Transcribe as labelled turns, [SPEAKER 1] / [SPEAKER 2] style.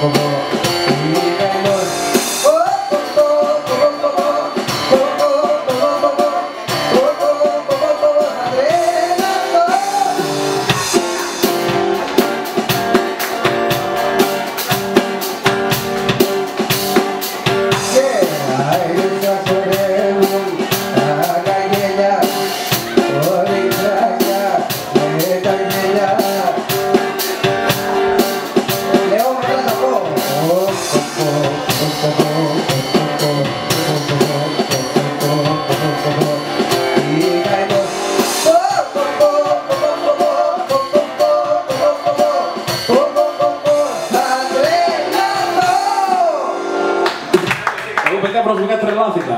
[SPEAKER 1] Baba.
[SPEAKER 2] Εγώ παιδιά προσωπικά τρελάθηκα.